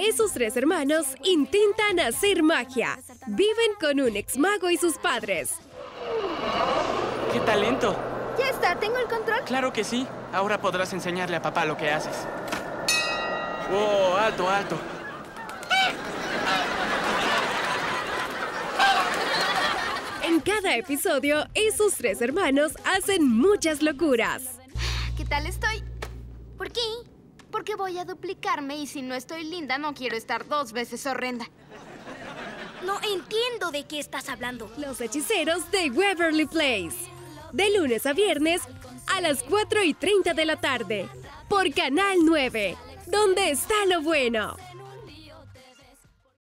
Esos tres hermanos intentan hacer magia. Viven con un ex mago y sus padres. ¡Qué talento! Ya está, tengo el control. Claro que sí. Ahora podrás enseñarle a papá lo que haces. ¡Oh, alto, alto! En cada episodio, esos tres hermanos hacen muchas locuras. ¿Qué tal estoy? Porque voy a duplicarme y si no estoy linda no quiero estar dos veces horrenda. No entiendo de qué estás hablando. Los hechiceros de Waverly Place. De lunes a viernes a las 4 y 30 de la tarde. Por Canal 9. Donde está lo bueno.